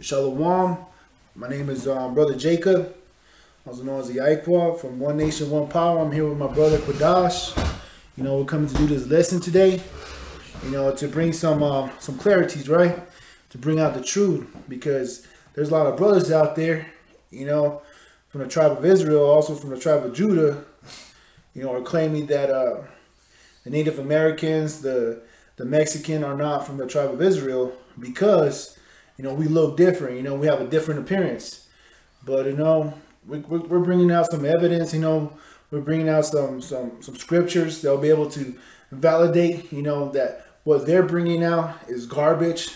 Shalom. My name is um, Brother Jacob, also known as the Iqua from One Nation, One Power. I'm here with my brother Quadash. You know, we're coming to do this lesson today. You know, to bring some um, some clarities, right? To bring out the truth, because there's a lot of brothers out there, you know, from the tribe of Israel, also from the tribe of Judah, you know, are claiming that uh, the Native Americans, the the Mexican, are not from the tribe of Israel because you know we look different. You know, we have a different appearance. But you know, we, we're bringing out some evidence. You know, we're bringing out some some some scriptures that'll be able to validate. You know that what they're bringing out is garbage,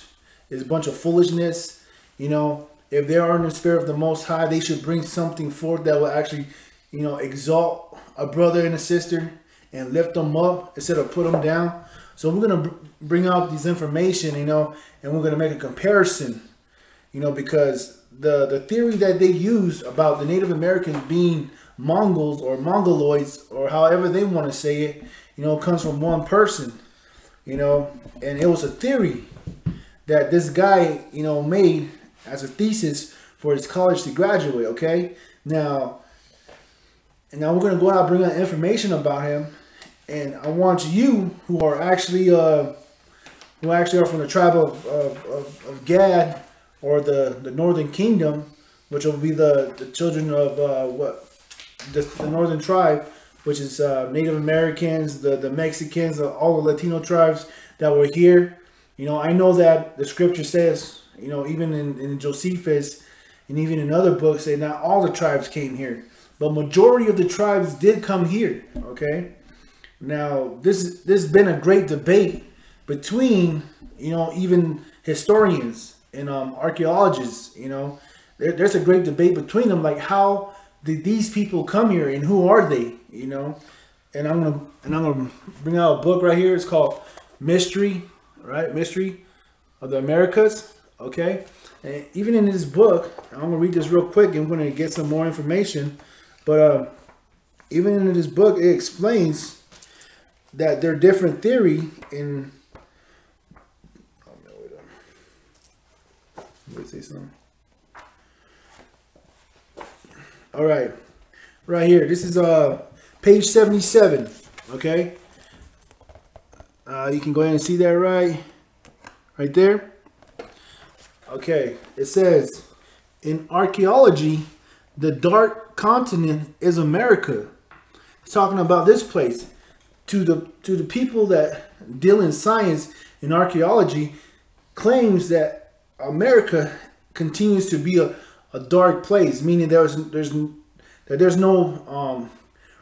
is a bunch of foolishness. You know, if they are in the spirit of the Most High, they should bring something forth that will actually, you know, exalt a brother and a sister and lift them up instead of put them down. So we're gonna bring out this information, you know, and we're gonna make a comparison, you know, because the the theory that they use about the Native Americans being Mongols or Mongoloids or however they want to say it, you know, comes from one person, you know, and it was a theory that this guy, you know, made as a thesis for his college to graduate. Okay, now, and now we're gonna go out and bring out information about him, and I want you who are actually uh, who actually are from the tribe of of, of, of Gad or the the Northern Kingdom, which will be the the children of uh, what the, the Northern tribe, which is uh, Native Americans, the the Mexicans, all the Latino tribes that were here. You know, I know that the scripture says, you know, even in, in Josephus and even in other books, say not all the tribes came here, but majority of the tribes did come here. Okay. Now, this this has been a great debate between, you know, even historians and um, archaeologists. You know, there, there's a great debate between them, like how did these people come here and who are they? You know, and I'm gonna and I'm gonna bring out a book right here. It's called Mystery right? Mystery of the Americas. Okay, and even in this book, I'm gonna read this real quick. and I'm gonna get some more information, but uh, even in this book, it explains that there are different theory in. Oh no, wait. Let me say something. All right, right here. This is uh page 77. Okay. Uh, you can go ahead and see that right, right there. Okay, it says, in archaeology, the dark continent is America. It's talking about this place. To the to the people that deal in science and archaeology, claims that America continues to be a, a dark place, meaning there's there's that there's no um,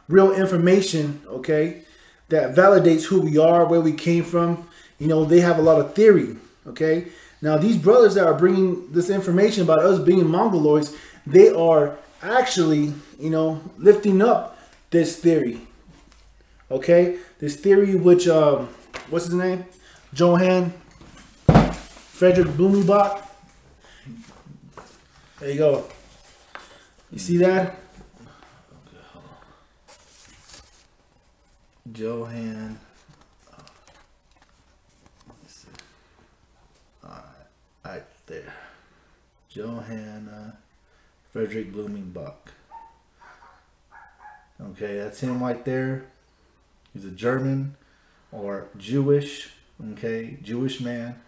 real information. Okay, that validates who we are, where we came from. You know, they have a lot of theory. Okay. Now, these brothers that are bringing this information about us being Mongoloids, they are actually, you know, lifting up this theory. Okay. This theory, which, um, what's his name? Johann Frederick Blumenbach. There you go. You see that? Johann. Uh, right there. Johann uh, Frederick Blumenbach. Okay, that's him right there. He's a German or Jewish, okay, Jewish man.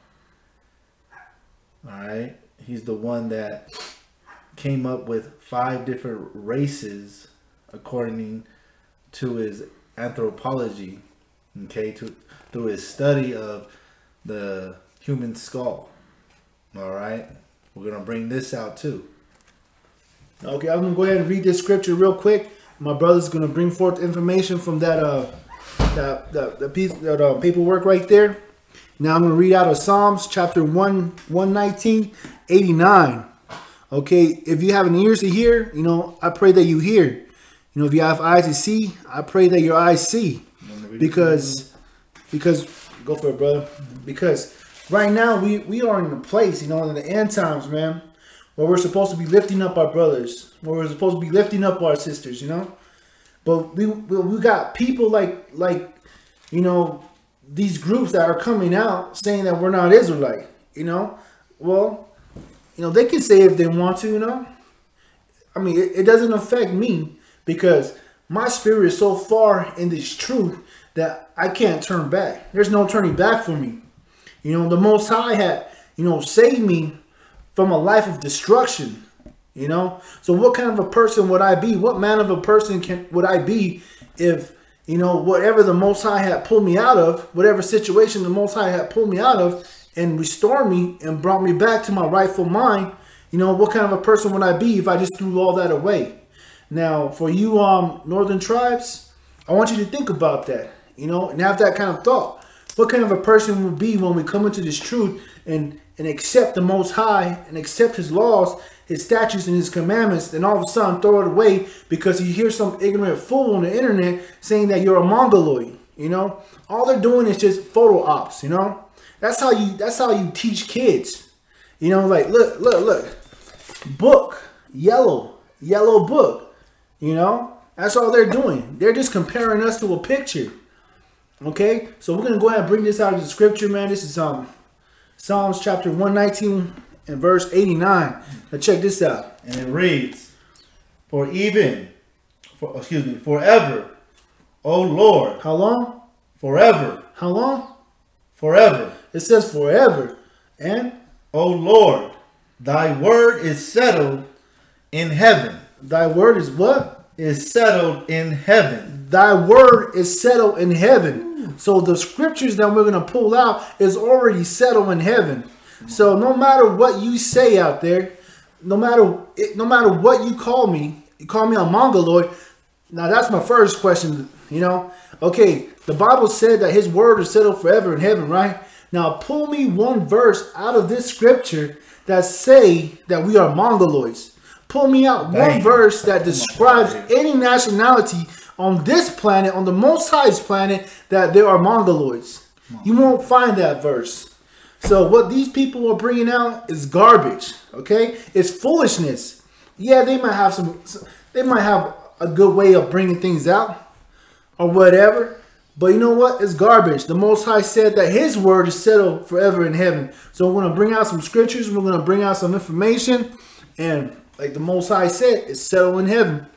All right, he's the one that came up with five different races according to his anthropology, okay, to, through his study of the human skull. All right, we're gonna bring this out too. Okay, I'm gonna go ahead and read this scripture real quick. My brother's gonna bring forth information from that uh that that, the piece that uh, paperwork right there. Now I'm gonna read out of Psalms chapter 1 119 89. Okay, if you have an ears to hear, you know, I pray that you hear. You know, if you have eyes to see, I pray that your eyes see. Because because go for it, brother. Because right now we we are in a place, you know, in the end times, man, where we're supposed to be lifting up our brothers, where we're supposed to be lifting up our sisters, you know. But we we, got people like like you know these groups that are coming out saying that we're not Israelite, you know. Well, you know, they can say if they want to, you know. I mean, it, it doesn't affect me because my spirit is so far in this truth that I can't turn back. There's no turning back for me. You know, the Most High had, you know, saved me from a life of destruction. You know, so what kind of a person would I be? What man of a person can would I be if you know whatever the Most High had pulled me out of, whatever situation the Most High had pulled me out of, and restored me and brought me back to my rightful mind? You know, what kind of a person would I be if I just threw all that away? Now, for you um northern tribes, I want you to think about that, you know, and have that kind of thought. What kind of a person will be when we come into this truth and and accept the Most High and accept His laws, His statutes, and His commandments, then all of a sudden throw it away because you hear some ignorant fool on the internet saying that you're a mongoloid. You know, all they're doing is just photo ops. You know, that's how you that's how you teach kids. You know, like look, look, look, book, yellow, yellow book. You know, that's all they're doing. They're just comparing us to a picture. Okay, so we're gonna go ahead and bring this out of the scripture, man. This is um Psalms chapter 119 and verse 89. Now check this out. And it reads, For even, for, excuse me, forever, O Lord. How long? Forever. How long? Forever. It says forever. And? O Lord, thy word is settled in heaven. Thy word is what? Is settled in heaven. Thy word is settled in heaven. So the scriptures that we're going to pull out is already settled in heaven. So no matter what you say out there, no matter no matter what you call me, you call me a mongoloid. Now that's my first question. You know, okay, the Bible said that His word is settled forever in heaven, right? Now pull me one verse out of this scripture that say that we are mongoloids. Pull me out one verse that describes any nationality on this planet, on the Most High's planet, that there are mongoloids. You won't find that verse. So what these people are bringing out is garbage. Okay, it's foolishness. Yeah, they might have some. They might have a good way of bringing things out, or whatever. But you know what? It's garbage. The Most High said that His word is settled forever in heaven. So we're gonna bring out some scriptures. We're gonna bring out some information, and like the Most High said, it's settled in heaven.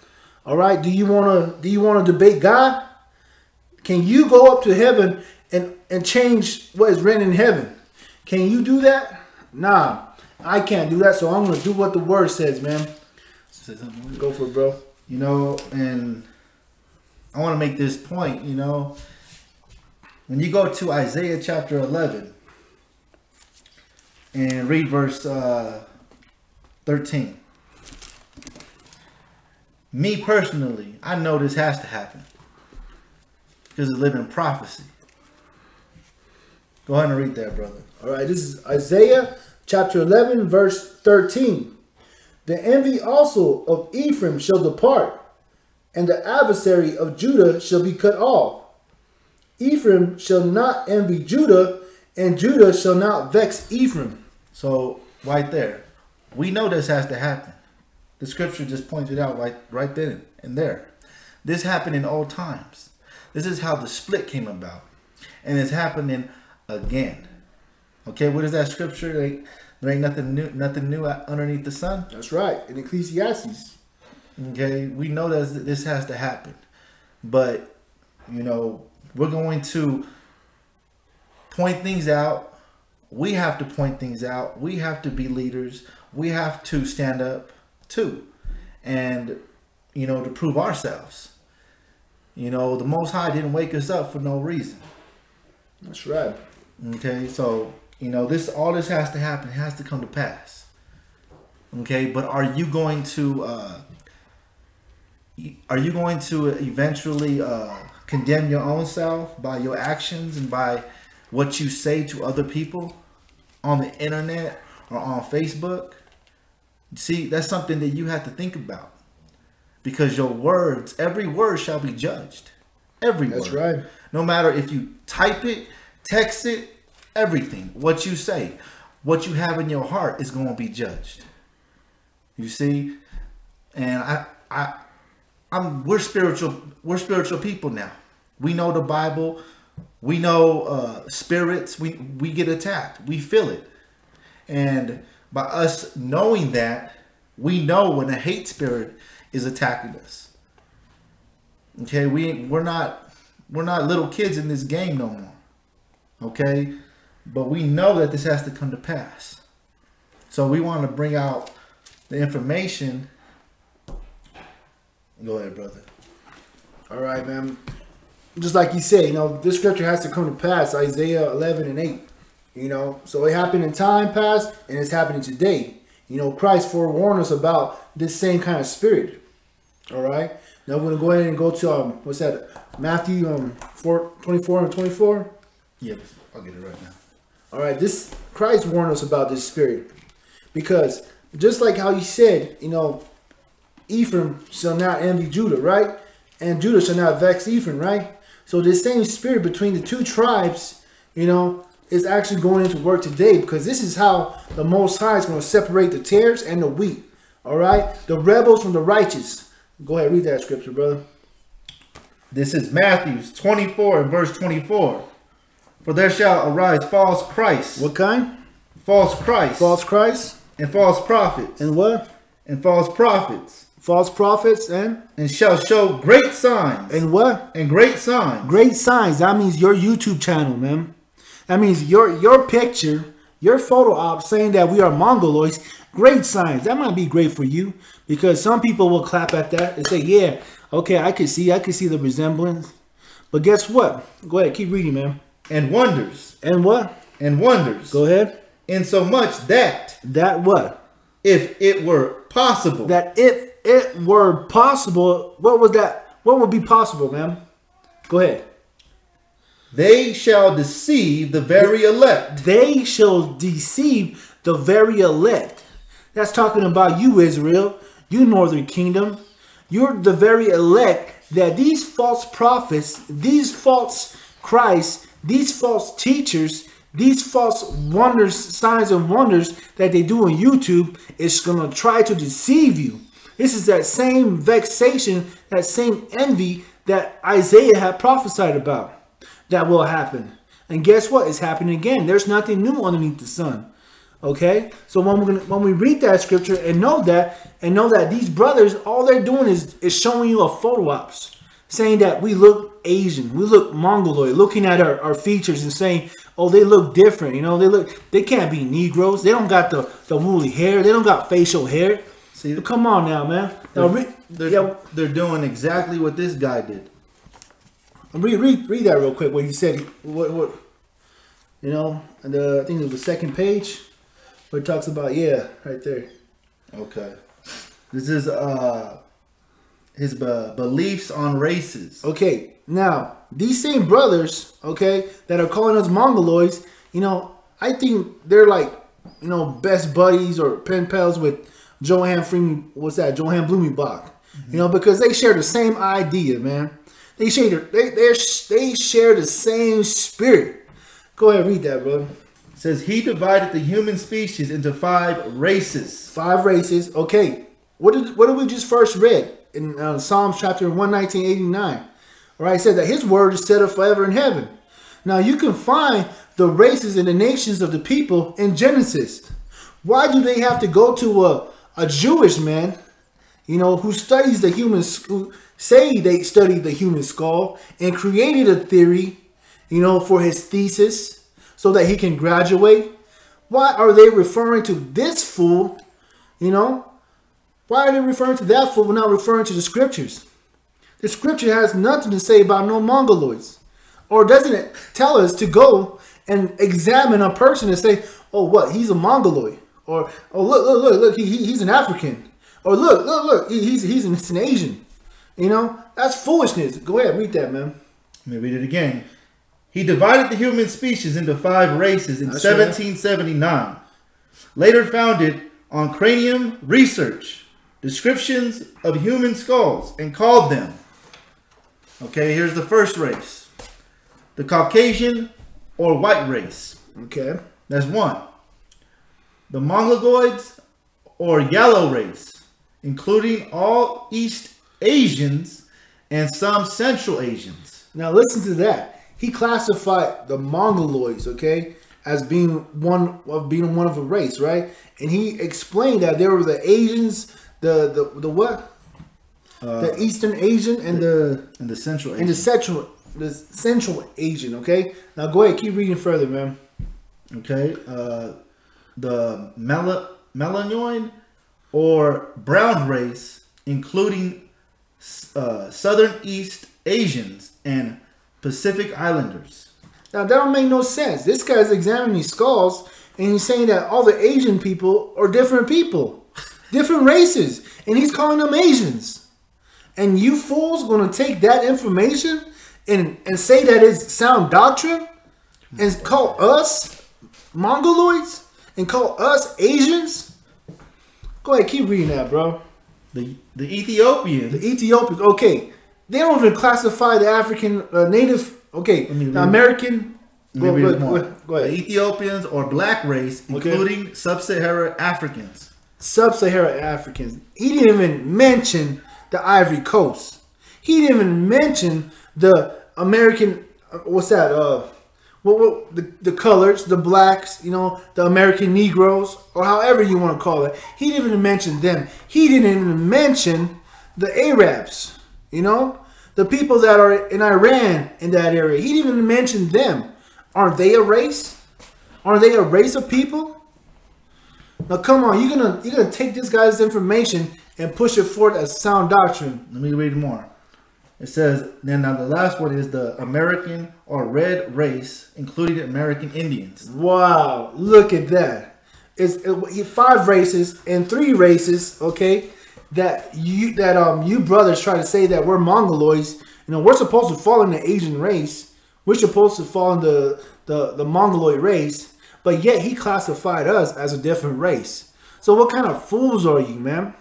All right. Do you wanna do you wanna debate God? Can you go up to heaven and and change what is written in heaven? Can you do that? Nah, I can't do that. So I'm gonna do what the word says, man. Go for it, bro. You know, and I want to make this point. You know, when you go to Isaiah chapter 11 and read verse uh, 13. Me personally, I know this has to happen because it's living prophecy. Go ahead and read that, brother. All right, this is Isaiah chapter 11, verse 13. The envy also of Ephraim shall depart, and the adversary of Judah shall be cut off. Ephraim shall not envy Judah, and Judah shall not vex Ephraim. So, right there, we know this has to happen. The scripture just pointed out right, right then and there. This happened in old times. This is how the split came about. And it's happening again. Okay, what is that scripture? There ain't, there ain't nothing new, nothing new underneath the sun. That's right, in Ecclesiastes. Okay, we know that this has to happen, but you know we're going to point things out. We have to point things out. We have to be leaders. We have to stand up too, and you know to prove ourselves. You know the Most High didn't wake us up for no reason. That's right. Okay, so you know this all this has to happen. It has to come to pass. Okay, but are you going to uh, are you going to eventually uh, condemn your own self by your actions and by what you say to other people on the internet or on Facebook? See, that's something that you have to think about because your words, every word shall be judged. Every That's word. right. No matter if you type it, text it, everything, what you say, what you have in your heart is going to be judged. You see, and I, I, I'm we're spiritual. We're spiritual people now. We know the Bible. We know uh, spirits. We we get attacked. We feel it, and by us knowing that, we know when a hate spirit is attacking us. Okay, we we're not we're not little kids in this game no more. Okay, but we know that this has to come to pass. So we want to bring out the information. Go ahead, brother. All right, man. Just like you said, you know, this scripture has to come to pass. Isaiah 11 and 8. You know, so it happened in time past and it's happening today. You know, Christ forewarned us about this same kind of spirit. All right. Now we're gonna go ahead and go to um, what's that? Matthew um, 4, 24 and 24. Yeah, I'll get it right now. All right, this Christ warned us about this spirit because just like how he said, you know, Ephraim shall not envy Judah, right? And Judah shall not vex Ephraim, right? So this same spirit between the two tribes, you know, is actually going into work today because this is how the Most High is going to separate the tares and the wheat. All right, the rebels from the righteous. Go ahead, read that scripture, brother. This is Matthew's 24 and verse 24. For there shall arise false Christs. What kind? False Christ. False Christ. And false prophets. And what? And false prophets. False prophets and? And shall show great signs. And what? And great signs. Great signs. That means your YouTube channel, man. That means your your picture, your photo op saying that we are Mongoloids. Great signs. That might be great for you because some people will clap at that and say, "Yeah, okay, I can see, I can see the resemblance." But guess what? Go ahead, keep reading, man. And wonders. And what? And wonders. Go ahead. In so much that that what? If it were possible. That if it were possible, what would that? What would be possible, man? Go ahead. They shall deceive the very elect. They shall deceive the very elect. That's talking about you, Israel, you northern kingdom. You're the very elect that these false prophets, these false Christ, these false teachers, these false wonders, signs and wonders that they do on YouTube is going to try to deceive you. This is that same vexation, that same envy that Isaiah had prophesied about that will happen. And guess what? It's happening again. There's nothing new underneath the sun. Okay? So when we're when we read that scripture and know that and know that these brothers, all they're doing is is showing you a photo ops, saying that we look Asian, we look Mongoloid, looking at our, our features and saying, oh, they look different. You know, they look they can't be Negroes. They don't got the, the woolly hair, they don't got facial hair. See, come on now, man. Now, they're, they're, yeah, they're doing exactly what this guy did. Read, read, read that real quick. What he said. What, what, you know, and the, I think it was the second page where it talks about yeah, right there. Okay. This is uh his be- beliefs on races. Okay. Now these same brothers, okay, that are calling us Mongoloids, you know, I think they're like, you know, best buddies or pen pals with Johann Freeman. What's that? Johann Blumenbach. Mm-hmm. You know, because they share the same idea, man. They share they they they share the same spirit. Go ahead, read that, bro. It says he divided the human species into five races. Five races. Okay. What did what did we just first read in uh, Psalms chapter 11989? All right, it said that his word is set up forever in heaven. Now you can find the races and the nations of the people in Genesis. Why do they have to go to a, a Jewish man, you know, who studies the human who say they studied the human skull and created a theory, you know, for his thesis so that he can graduate. Why are they referring to this fool, you know? Why are they referring to that fool We're not referring to the scriptures? The scripture has nothing to say about no mongoloids. Or doesn't it tell us to go and examine a person and say, oh, what, he's a mongoloid? Or, oh, look, look, look, look, he, he he's an African. Or look, look, look, he, he's, he's an, an Asian. You know, that's foolishness. Go ahead, read that, man. Let me read it again. He divided the human species into five races in that's 1779. Right. Later founded on cranium research, descriptions of human skulls, and called them. Okay, here's the first race the Caucasian or white race. Okay. That's one. The Mongoloids or yellow race, including all East Asians and some Central Asians. Now listen to that. He classified the Mongoloids, okay? as being one of being one of a race, right? And he explained that there were the Asians, the the the what? the Eastern Asian and the And the Central and the Asian. Central the Central Asian. Okay, now go ahead, keep reading further, man. Okay. Uh, the Mela, Melanoid or brown race, including uh, Southern East Asians and Pacific Islanders. Now that don't make no sense. This guy's examining these skulls and he's saying that all the Asian people are different people, different races, and he's calling them Asians. And you fools gonna take that information and and say that it's sound doctrine and call us Mongoloids and call us Asians? Go ahead, keep reading that, bro. The the Ethiopians. The Ethiopians, okay, they don't even classify the African uh, native. Okay, the American. Go, go- go- go The. Ethiopians or black race, Okay. including sub-Saharan Africans. Sub-Saharan Africans. He didn't even mention the Ivory Coast. He didn't even mention the American. What's that? Uh, what, what the the colors, the blacks, you know, the American Negroes, or however you want to call it. He didn't even mention them. He didn't even mention the Arabs. You know, the people that are in Iran in that area. He didn't even mention them. Aren't they a race? Aren't they a race of people? Now come on, you're gonna you're gonna take this guy's information and push it forward as sound doctrine. Let me read more. It says, then now the last one is the American or red race, including American Indians. Wow, look at that. It's it, five races and three races, okay? That you that um you brothers try to say that we're Mongoloids. You know, we're supposed to fall in the Asian race. We're supposed to fall in the the, the Mongoloid race, but yet he classified us as a different race. So what kind of fools are you, man?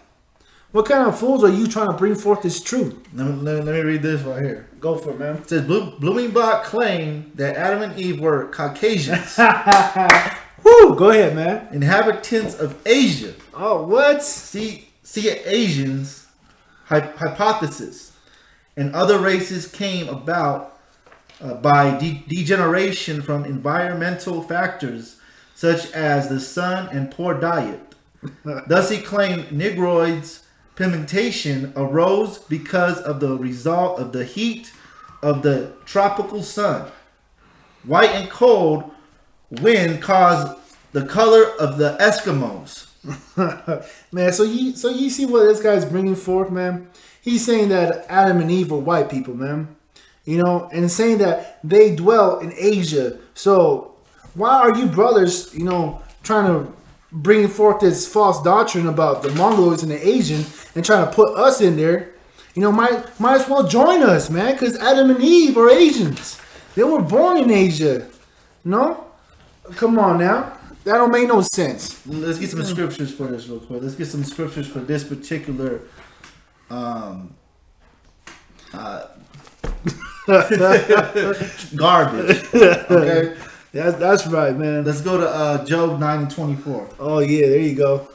What kind of fools are you trying to bring forth this truth? Let me, let me, let me read this right here. Go for it, man. It says, Blo- Blumenbach claimed that Adam and Eve were Caucasians, Woo! Go ahead, man. inhabitants of Asia. Oh, what? See, see Asians hy- hypothesis and other races came about uh, by de- degeneration from environmental factors such as the sun and poor diet. Thus, he claimed Negroids' pigmentation arose because of the result of the heat of the tropical sun. White and cold wind caused the color of the Eskimos. man, so you so you see what this guy's bringing forth, man. He's saying that Adam and Eve were white people, man. You know, and saying that they dwell in Asia. So why are you brothers, you know, trying to bring forth this false doctrine about the Mongoloids and the Asian and trying to put us in there? You know, might might as well join us, man, because Adam and Eve are Asians. They were born in Asia. No? Come on now. That don't make no sense. Let's get some scriptures for this real quick. Let's get some scriptures for this particular um uh garbage. Okay. That's that's right, man. Let's go to uh Job 9 and 24. Oh yeah, there you go.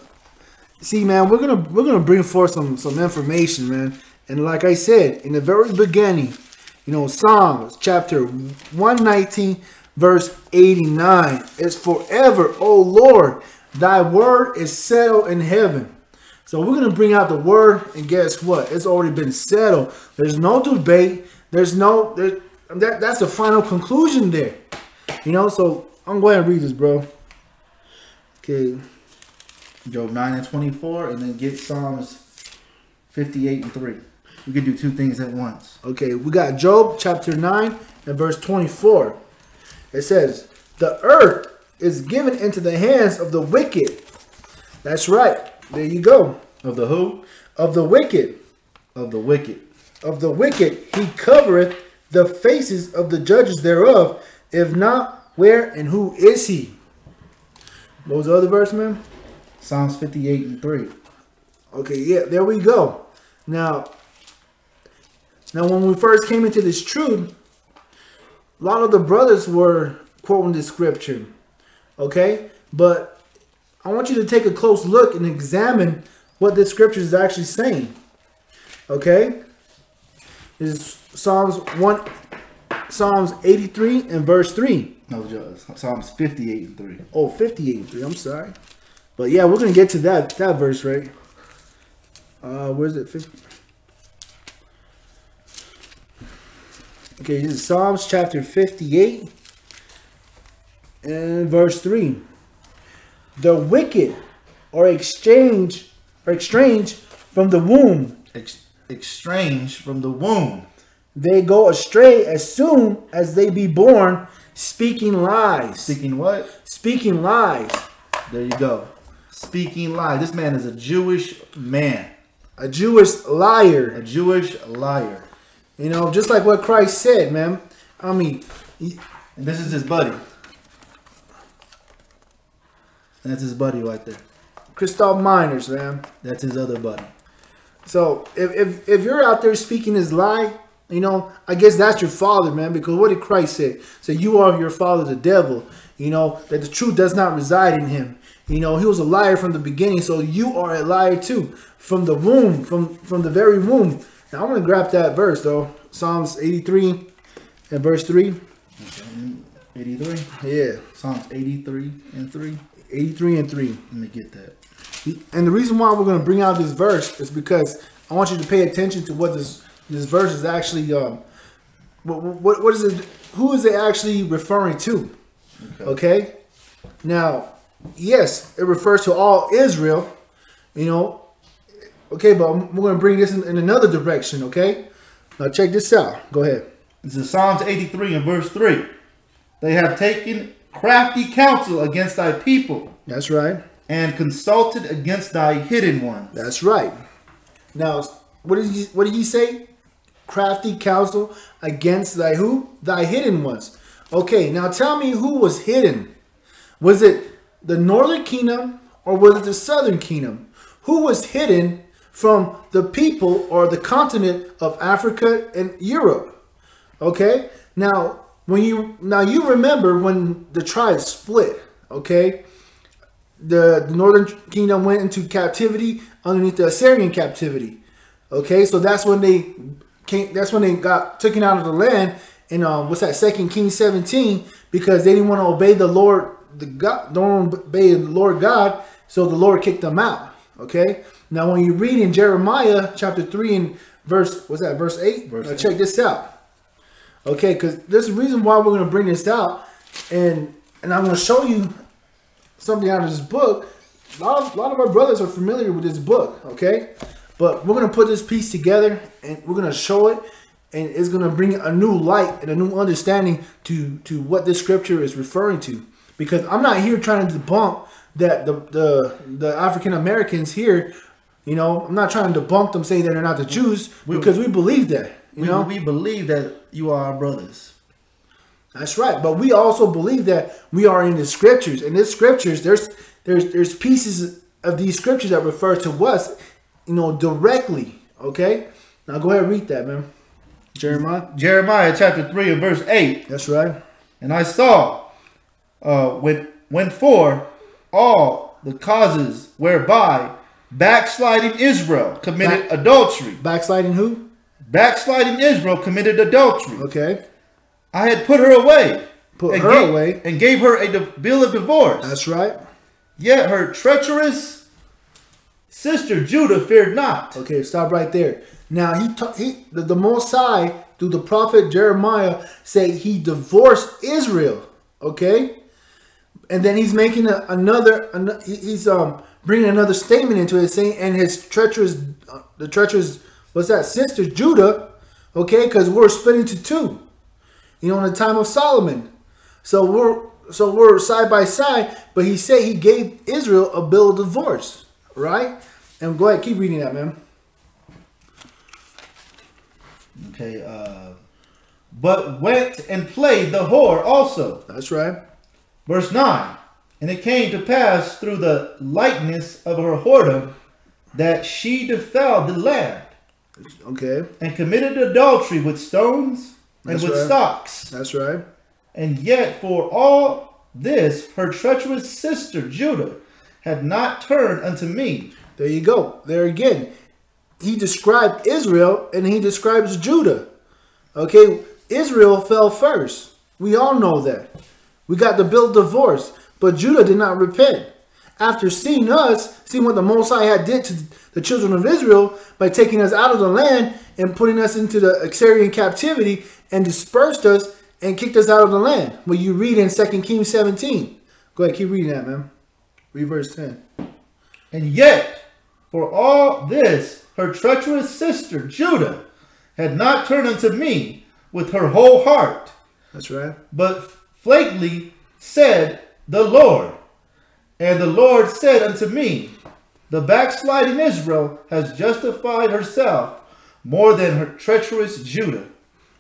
See, man, we're gonna we're gonna bring forth some some information, man. And like I said in the very beginning, you know, Psalms chapter one nineteen, verse eighty nine. is forever, O Lord, Thy word is settled in heaven. So we're gonna bring out the word, and guess what? It's already been settled. There's no debate. There's no there, that. That's the final conclusion there. You know. So I'm going to read this, bro. Okay. Job 9 and 24, and then get Psalms 58 and 3. We can do two things at once. Okay, we got Job chapter 9 and verse 24. It says, The earth is given into the hands of the wicked. That's right. There you go. Of the who? Of the wicked. Of the wicked. Of the wicked, he covereth the faces of the judges thereof. If not, where and who is he? What was the other verse, man? Psalms 58 and 3. Okay, yeah, there we go. Now, now when we first came into this truth, a lot of the brothers were quoting this scripture. Okay, but I want you to take a close look and examine what this scripture is actually saying. Okay, this is Psalms one Psalms 83 and verse 3. No, just Psalms 58 and 3. Oh, 58 and 3. I'm sorry. But yeah, we're going to get to that that verse, right? Uh, where's it? 50? Okay, this is Psalms chapter 58 and verse 3. The wicked are exchanged are exchanged from the womb. Ex- exchange from the womb. They go astray as soon as they be born, speaking lies. Speaking what? Speaking lies. There you go. Speaking lies. This man is a Jewish man. A Jewish liar. A. Jewish liar. You know, just like what Christ said, man. I mean, he- this is his buddy. That's his buddy right there. Christoph Meiners, man. That's his other buddy. So if, if if you're out there speaking his lie, you know, I guess that's your father, man. Because what did Christ say? Say, you are your father, the devil. You know that the truth does not reside in him. You know he was a liar from the beginning, so you are a liar too, from the womb, from from the very womb. Now I'm gonna grab that verse though, Psalms 83 and verse three. 83. Yeah, Psalms 83 and 3. 83 and three. Let me get that. And the reason why we're going to bring out this verse is because I want you to pay attention to what this this verse is actually. Um, what, what what is it? Who is it actually referring to? Okay. Now, yes, it refers to all Israel. You know. Okay, but we're going to bring this in, in another direction. Okay. Now check this out. Go ahead. This is Psalms 83 and verse 3. They have taken crafty counsel against thy people That's right. and consulted against thy hidden ones. That's right. Now, what did he what did he say? Crafty counsel against thy who? Thy hidden ones. Okay, now tell me who was hidden. Was it the northern kingdom or was it the southern kingdom? Who was hidden from the people or the continent of Africa and Europe? Okay? Now, when you now you remember when the tribes split, okay? the, the northern kingdom went into captivity underneath the Assyrian captivity. Okay, so that's when they came. That's when they got taken out of the land. And um, what's that? Second Kings seventeen, because they didn't want to obey the Lord, the God, don't obey the Lord God. So the Lord kicked them out. Okay. Now, when you read in Jeremiah chapter three and verse, what's that? Verse eight. Verse Now, eight. check this out. Okay, because there's a reason why we're going to bring this out, and and I'm going to show you something out of this book. A lot of, a lot of our brothers are familiar with this book, okay? But we're gonna put this piece together and we're gonna show it, and it's gonna bring a new light and a new understanding to to what this scripture is referring to. Because I'm not here trying to debunk that the the the African Americans here, you know, I'm not trying to debunk them saying that they're not the Jews because we believe that, you We, know. we believe that you are our brothers. That's right. But we also believe that we are in the scriptures. And the scriptures, there's there's there's pieces of these scriptures that refer to us, you know, directly. Okay? Now go ahead and read that, man. Jeremiah. Jeremiah chapter 3 and verse 8. That's right. And I saw uh, when, when for all the causes whereby backsliding Israel committed Back- adultery. Backsliding who? Backsliding Israel committed adultery. Okay. I had put her away. Put her gave, away. And gave her a bill of divorce. That's right. Yet her treacherous sister Judah feared not. Okay, stop right there. Now he he the, the Most High through the prophet Jeremiah say he divorced Israel. Okay, and then he's making a, another, ano- he- he's um bringing another statement into it saying and his treacherous uh, the treacherous what's that sister Judah. Okay, because we're split into two. You know, in the time of Solomon. So we're so we're side by side, but he said he gave Israel a bill of divorce, right? And go ahead, keep reading that, man. Okay, uh, but went and played the whore also. That's right. Verse 9 And it came to pass through the lightness of her whoredom that she defiled the land Okay, and committed adultery with stones and That's with right. stocks. that's right. And yet, for all this, her treacherous sister Judah had not turned unto me. There you go. There again, he described Israel and he describes Judah. Okay, Israel fell first. We all know that. We got the bill divorce, but Judah did not repent. After seeing us, seeing what the Most High had did to the children of Israel by taking us out of the land and putting us into the Assyrian captivity and dispersed us and kicked us out of the land. What you read in 2 Kings 17. Go ahead, keep reading that, man. Read verse 10. And yet, for all this, her treacherous sister Judah had not turned unto me with her whole heart, That's right. but flagrantly said the Lord. And the Lord said unto me, The backsliding Israel has justified herself more than her treacherous Judah.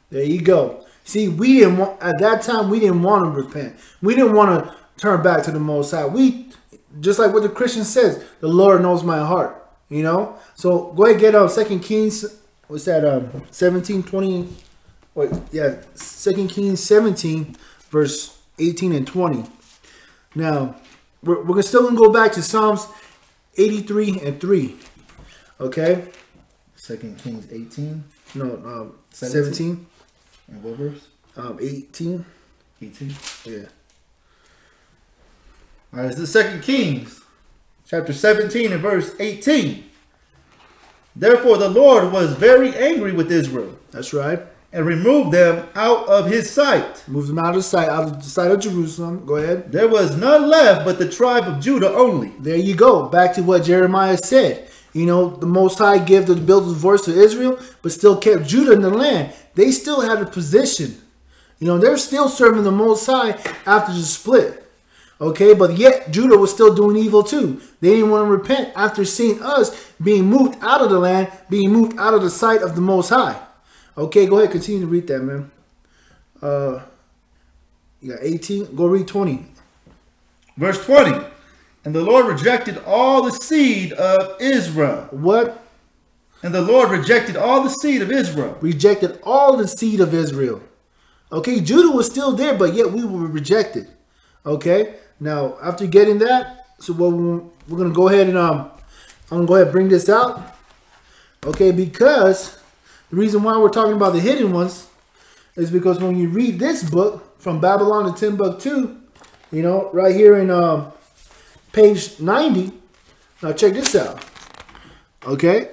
There you go. See, we didn't want at that time. We didn't want to repent. We didn't want to turn back to the Most High. We just like what the Christian says. The Lord knows my heart. You know. So go ahead and get um Second Kings. What's that? Um, seventeen twenty. Wait, yeah, Second Kings seventeen, verse eighteen and twenty. Now we're we're still gonna go back to Psalms eighty three and three. Okay. Second Kings 18 No, um, 17? seventeen, and what verse? um, eighteen. 18. Yeah. All right, it's the Second Kings, chapter 17 and verse 18. Therefore, the Lord was very angry with Israel That's right. and removed them out of his sight. Moved them out of sight, out of the sight of Jerusalem. Go ahead. There was none left but the tribe of Judah only. There you go. Back to what Jeremiah said. You know, the Most High gave the builders voice to Israel, but still kept Judah in the land. They still had a position. You know, they're still serving the Most High after the split. Okay, but yet Judah was still doing evil too. They didn't want to repent after seeing us being moved out of the land, being moved out of the sight of the Most High. Okay, go ahead, continue to read that, man. Uh, you got 18. Go read 20. Verse 20. And the Lord rejected all the seed of Israel. What? And the Lord rejected all the seed of Israel. rejected all the seed of Israel. Okay, Judah was still there, but yet we were rejected. Okay, now after getting that, so what we're, we're gonna go ahead and um, I'm gonna go ahead and bring this out. Okay, because the reason why we're talking about the hidden ones is because when you read this book from Babylon to Timbuktu, you know, right here in um, page 90. Now check this out. Okay,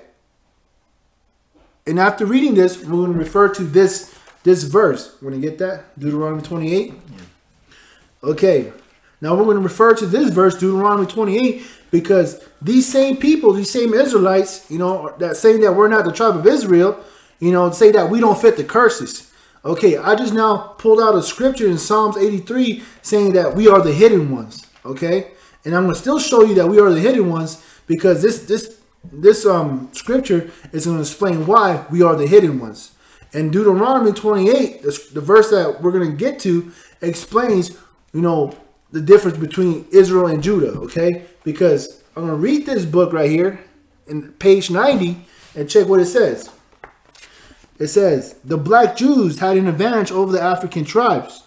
and after reading this, we're going to refer to this this verse. We're going to get that Deuteronomy 28. Okay. Now we're going to refer to this verse, Deuteronomy 28, because these same people, these same Israelites, you know, that saying that we're not the tribe of Israel, you know, say that we don't fit the curses. Okay, I just now pulled out a scripture in Psalms 83 saying that we are the hidden ones. Okay, and I'm going to still show you that we are the hidden ones because this this this um scripture is going to explain why we are the hidden ones. And Deuteronomy 28, the, the verse that we're going to get to, explains, you know, the difference between Israel and Judah, okay? Because I'm going to read this book right here in page 90 and check what it says. It says, the black Jews had an advantage over the African tribes.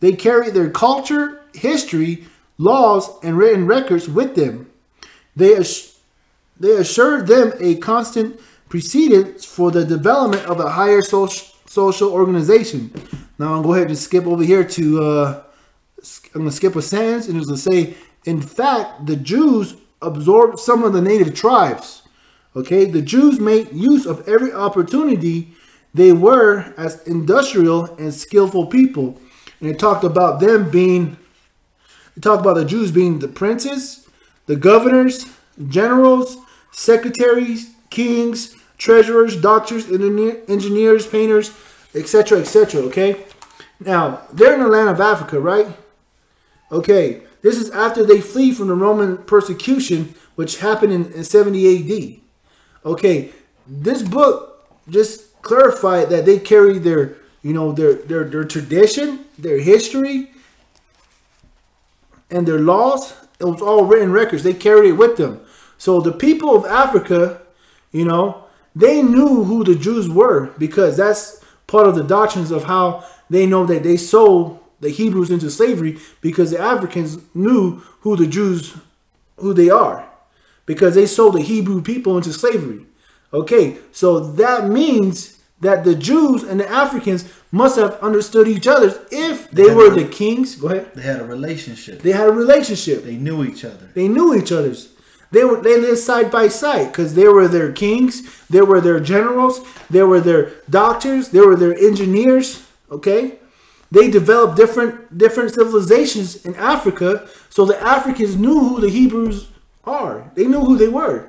They carried their culture, history, laws, and written records with them. They, ass- they assured them a constant precedence for the development of a higher social, social organization. Now I'm going to go ahead and skip over here to, uh, I'm going to skip a sentence and it's going to say, in fact, the Jews absorbed some of the native tribes. Okay, the Jews made use of every opportunity they were as industrial and skillful people. And it talked about them being, it talked about the Jews being the princes, the governors, generals, secretaries, kings, treasurers, doctors, engineers, painters, etc., etc. Okay, now they're in the land of Africa, right? Okay, this is after they flee from the Roman persecution, which happened in, in 70 AD. Okay, this book just clarified that they carry their, you know, their their their tradition, their history, and their laws. It was all written records. They carried it with them. So the people of Africa, you know, they knew who the Jews were because that's part of the doctrines of how they know that they sold the Hebrews into slavery because the Africans knew who the Jews, who they are, because they sold the Hebrew people into slavery. Okay, so that means that the Jews and the Africans must have understood each other if they Yeah. were the kings. Go ahead. They had a relationship. They had a relationship. They knew each other. They knew each other's. They were they lived side by side because they were their kings, they were their generals, they were their doctors, they were their engineers. Okay, they developed different different civilizations in Africa, so the Africans knew who the Hebrews are. They knew who they were.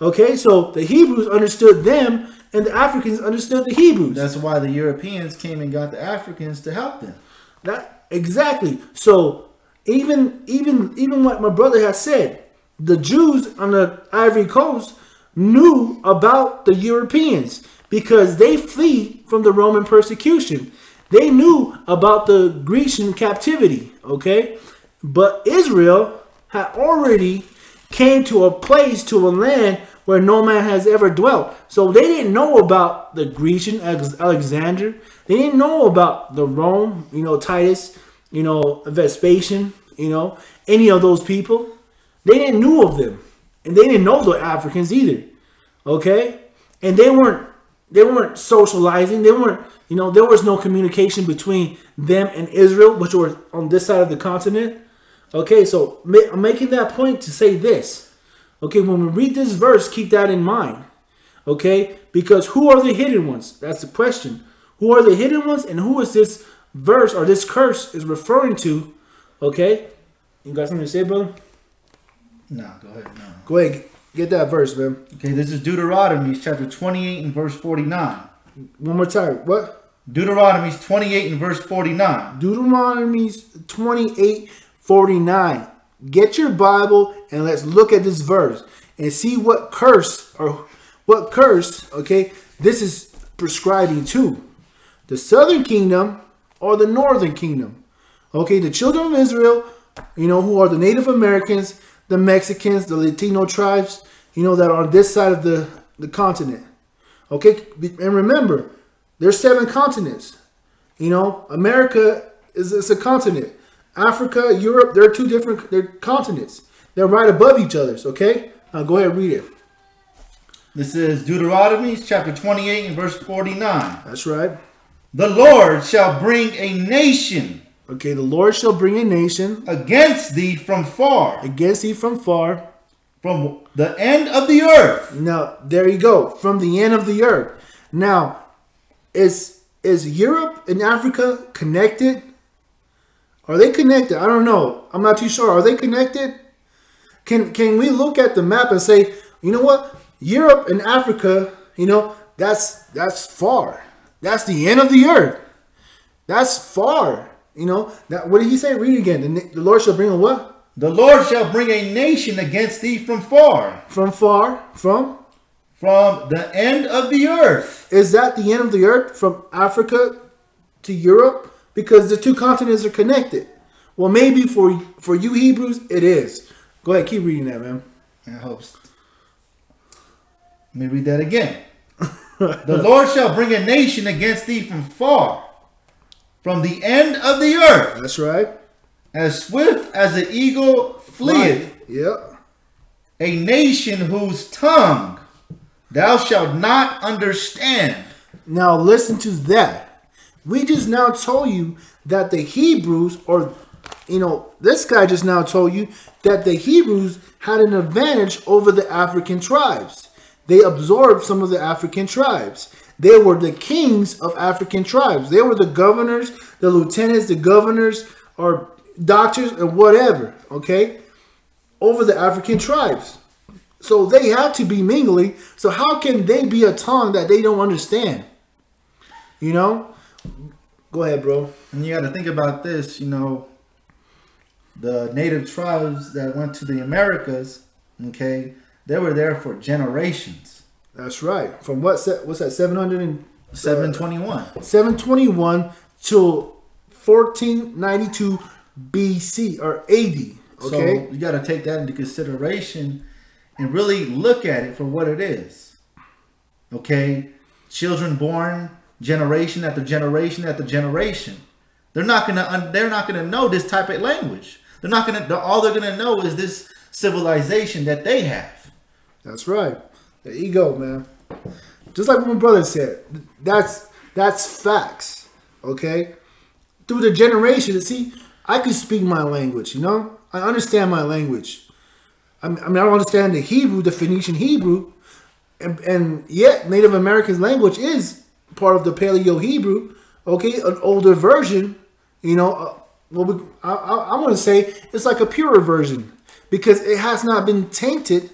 Okay, so the Hebrews understood them, and the Africans understood the Hebrews. That's why the Europeans came and got the Africans to help them. That exactly. So even even even what my brother has said, the Jews on the Ivory Coast knew about the Europeans because they flee from the Roman persecution. They knew about the Grecian captivity, okay? But Israel had already came to a place to a land where no man has ever dwelt. So they didn't know about the Grecian Alexander. They didn't know about the Rome, you know, Titus, you know, Vespasian, you know, any of those people. They didn't knew of them. And they didn't know the Africans either. Okay? And they weren't they weren't socializing. They weren't, you know, there was no communication between them and Israel, which were on this side of the continent. Okay, so I'm making that point to say this. Okay, when we read this verse, keep that in mind. Okay, because who are the hidden ones? That's the question. Who are the hidden ones, and who is this verse or this curse is referring to? Okay, you got something to say, brother? No, go ahead. No. Go ahead, get that verse, man. Okay, this is Deuteronomy chapter 28 and verse 49. One more time. What? Deuteronomy 28 and verse 49. Deuteronomy's 28 49. Get your Bible and let's look at this verse and see what curse or what curse, okay, this is prescribing to. The southern kingdom or the northern kingdom. Okay, the children of Israel, you know, who are the Native Americans, the Mexicans, the Latino tribes, you know, that are on this side of the, the continent. Okay, and remember, there's seven continents. You know, America is, is a continent. Africa, Europe, they're two different they're continents. They're right above each other's, okay? Now go ahead and read it. This is Deuteronomy chapter 28 and verse 49. That's right. The Lord shall bring a nation Okay, the Lord shall bring a nation against thee from far, against thee from far. from the end of the earth. Now, there you go, from the end of the earth. Now, is is Europe and Africa connected? Are they connected? I don't know. I'm not too sure. Are they connected? Can can we look at the map and say, you know what? Europe and Africa, you know, that's that's far. That's the end of the earth. That's far. You know, that what did he say? Read it again. The, the Lord shall bring a what? The Lord shall bring a nation against thee from far, From far, from from the end of the earth. Is that the end of the earth from Africa to Europe? Because the two continents are connected. Well, maybe for for you Hebrews, it is. Go ahead, keep reading that, man. I hope. Let me read that again. the Lord shall bring a nation against thee from far, from the end of the earth, That's right. as swift as the eagle fleeth. Yep. A nation whose tongue thou shalt not understand. Now listen to that. We just now told you that the Hebrews, or you know, this guy just now told you that the Hebrews had an advantage over the African tribes. They absorbed some of the African tribes. They were the kings of African tribes. They were the governors, the lieutenants, the governors, or doctors, and whatever, okay, over the African tribes. So they had to be mingling. So how can they be a tongue that they don't understand? You know? Go ahead, bro. And you got to think about this, you know, the native tribes that went to the Americas, okay, they were there for generations. That's right. From what set? What's that? Seven hundred and 721. seven twenty one to fourteen ninety two BC or AD. Okay. So you got to take that into consideration and really look at it for what it is. Okay? Children born generation after generation after generation. They're not going to they're not going to know this type of language. They're not going to all they're going to know is this civilization that they have. That's right. There you go, man. just like my brother said, that's that's facts. Okay, through the generations. See, I can speak my language. You know, I understand my language. I mean, I don't understand the Hebrew, the Phoenician Hebrew, and, and yet Native Americans' language is part of the Paleo Hebrew. Okay, an older version. You know, uh, well, we, I, I, I'm going to say it's like a purer version because it has not been tainted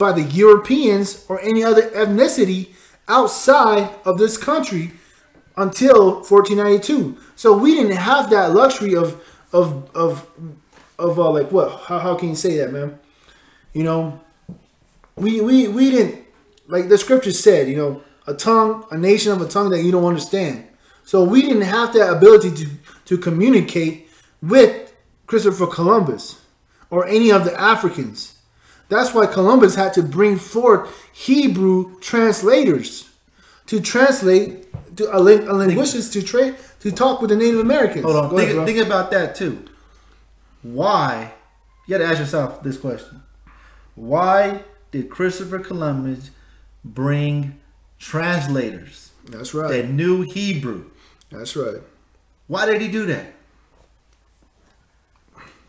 by the Europeans or any other ethnicity outside of this country until 1492. So we didn't have that luxury of of of of uh, like what? How, how can you say that, man? You know, we we we didn't like the scripture said. You know, a tongue, a nation of a tongue that you don't understand. So we didn't have that ability to to communicate with Christopher Columbus or any of the Africans. That's why Columbus had to bring forth Hebrew translators to translate to uh, a, a uh, linguist to trade to talk with the Native Americans. Hold on, think, ahead, think about that too. Why? You got to ask yourself this question: Why did Christopher Columbus bring translators? That's right. That knew Hebrew. That's right. Why did he do that?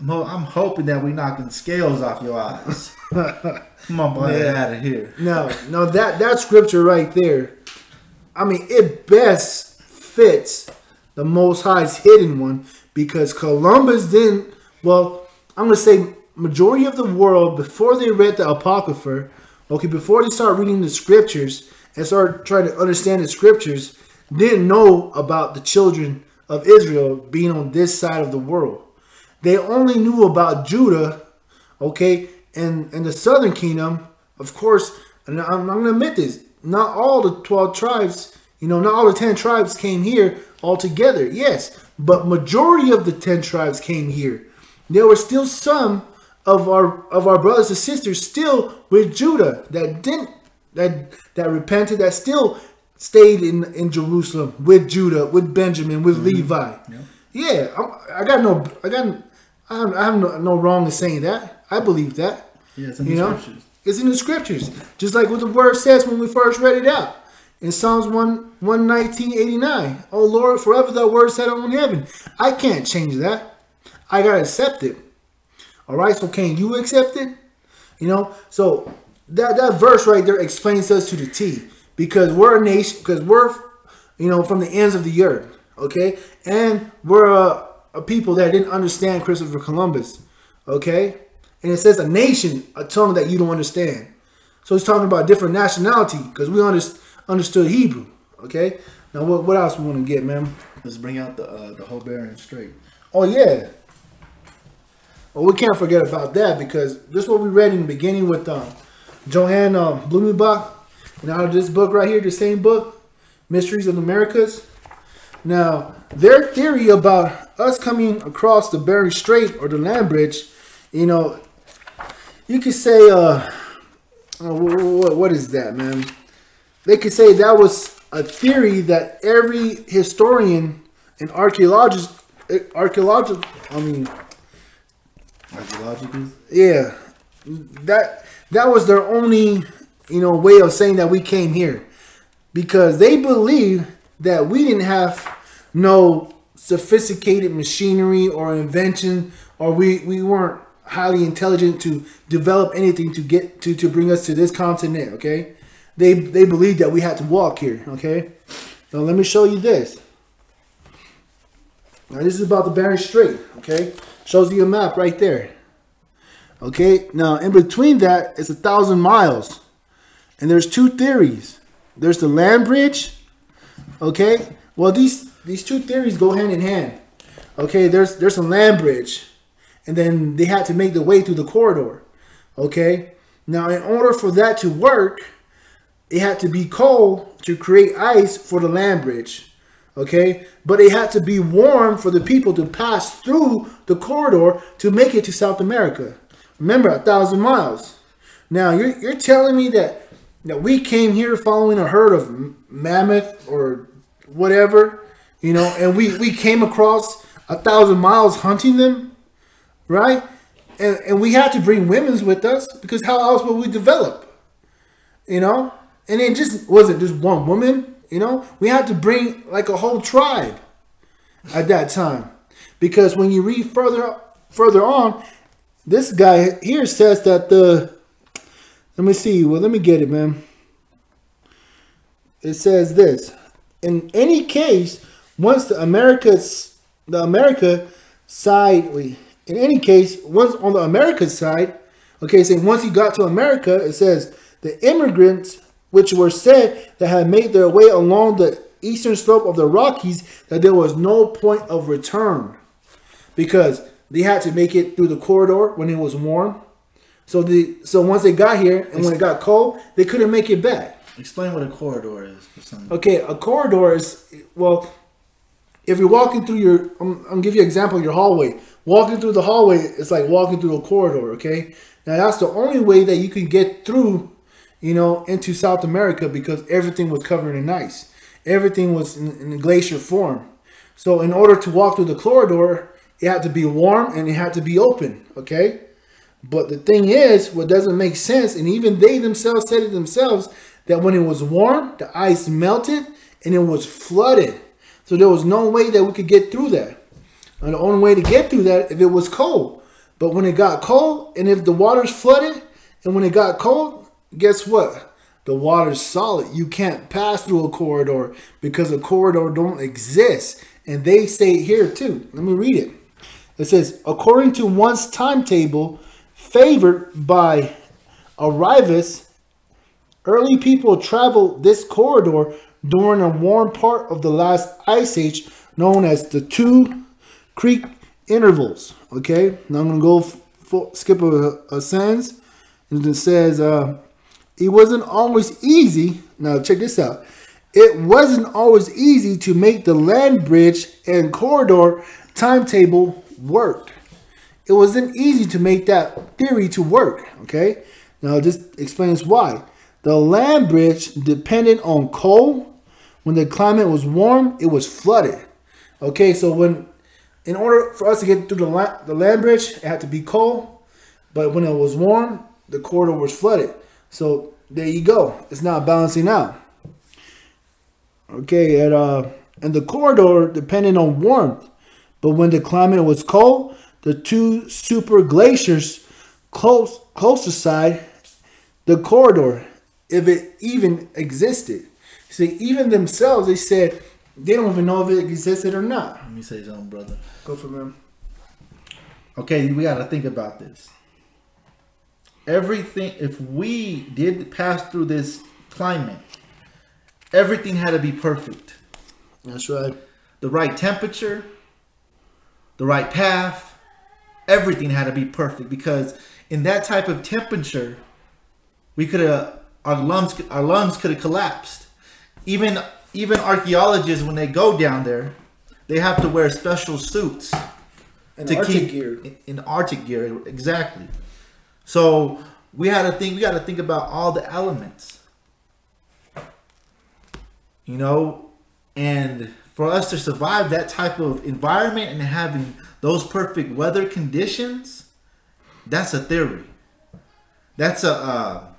I'm hoping that we knocking scales off your eyes. Come on, boy, get out of here. No, no, that that scripture right there. I mean, it best fits the Most High's hidden one because Columbus didn't. Well, I'm gonna say majority of the world before they read the Apocrypha, okay, before they start reading the scriptures and start trying to understand the scriptures, didn't know about the children of Israel being on this side of the world. They only knew about Judah, okay, and, and the southern kingdom, of course, and I'm, I'm going to admit this, not all the 12 tribes, you know, not all the 10 tribes came here all together, yes, but majority of the 10 tribes came here. There were still some of our of our brothers and sisters still with Judah that didn't that that repented that still stayed in in Jerusalem with Judah with Benjamin with mm-hmm. Levi. Yeah, yeah I, I, got no I got I have, I have no, no, wrong in saying that. I believe that. Yeah, it's in you the know? scriptures. It's in the scriptures. Just like what the word says when we first read it out. In Psalms 1, 119, Oh Lord, forever thy word set on heaven. I can't change that. I gotta accept it. Alright, so can you accept it? You know, so that, that verse right there explains us to the T. Because we're a nation, because we're, you know, from the ends of the earth. Okay? And we're a people that didn't understand Christopher Columbus. Okay? And it says a nation, a tongue that you don't understand. So he's talking about different nationality because we under, understood Hebrew. Okay? Now what, what else we want to get, man? Let's bring out the uh, the whole Bering Strait. Oh yeah. Well, we can't forget about that because this is what we read in the beginning with um, Johann um, Blumenbach. Now this book right here, the same book, Mysteries of the Americas. Now, their theory about us coming across the Bering Strait or the land bridge, you know, you could say, uh, uh what, what is that, man? They could say that was a theory that every historian and archaeologist, archaeologist, I mean, archaeologically, yeah, that that was their only, you know, way of saying that we came here, because they believe that we didn't have no sophisticated machinery or invention, or we, we weren't highly intelligent to develop anything to get to to bring us to this continent. Okay, they they believed that we had to walk here. Okay, now let me show you this. Now this is about the Bering Strait. Okay, shows you a map right there. Okay, now in between that is a thousand miles, and there's two theories. There's the land bridge. Okay, well these these two theories go hand in hand. Okay, there's there's a land bridge, and then they had to make the way through the corridor. Okay, now in order for that to work, it had to be cold to create ice for the land bridge. Okay, but it had to be warm for the people to pass through the corridor to make it to South America. Remember, a thousand miles. Now you're you're telling me that that we came here following a herd of mammoth or whatever you know, and we, we came across a thousand miles hunting them, right? And, and we had to bring women's with us because how else would we develop? You know? and it just wasn't just one woman. You know, we had to bring like a whole tribe at that time, because when you read further further on, this guy here says that the. Let me see. Well, let me get it, man. It says this: in any case, once the America's the America side, wait, in any case, once on the America side, okay, saying once he got to America, it says the immigrants which were said that had made their way along the eastern slope of the Rockies, that there was no point of return because they had to make it through the corridor when it was warm. So the so once they got here and when it got cold, they couldn't make it back. Explain what a corridor is for some. Okay, a corridor is well, if you're walking through your, I'm, I'm give you an example. Your hallway, walking through the hallway, it's like walking through a corridor. Okay, now that's the only way that you can get through, you know, into South America because everything was covered in ice. Everything was in, in glacier form. So in order to walk through the corridor, it had to be warm and it had to be open. Okay. But the thing is, what doesn't make sense, and even they themselves said it themselves, that when it was warm, the ice melted and it was flooded. So there was no way that we could get through that. And the only way to get through that if it was cold. But when it got cold, and if the water's flooded, and when it got cold, guess what? The water's solid. You can't pass through a corridor because a corridor don't exist. And they say it here too. Let me read it. It says, according to one's timetable, favored by Arrivus, early people traveled this corridor during a warm part of the last ice age known as the two creek intervals. Okay, now I'm gonna go f- skip a, a sentence, and it says, uh, "It wasn't always easy." Now check this out. It wasn't always easy to make the land bridge and corridor timetable work. It wasn't easy to make that theory to work. Okay, now this explains why. The land bridge depended on coal. When the climate was warm, it was flooded. Okay, so when in order for us to get through the, la- the land bridge, it had to be cold. But when it was warm, the corridor was flooded. So there you go. It's not balancing out. Okay, and uh, and the corridor depended on warmth. But when the climate was cold, the two super glaciers close closer side, the corridor, if it even existed. See, even themselves, they said they don't even know if it existed or not. Let me say something, brother. Go for them. Okay, we got to think about this. Everything, if we did pass through this climate, everything had to be perfect. That's right. The right temperature, the right path, everything had to be perfect because in that type of temperature, we could have our lungs our lungs could have collapsed. Even even archaeologists when they go down there, they have to wear special suits And to Arctic keep gear. In, in Arctic gear exactly. So we had to think. We got to think about all the elements. You know, and for us to survive that type of environment and having those perfect weather conditions, that's a theory. That's a uh,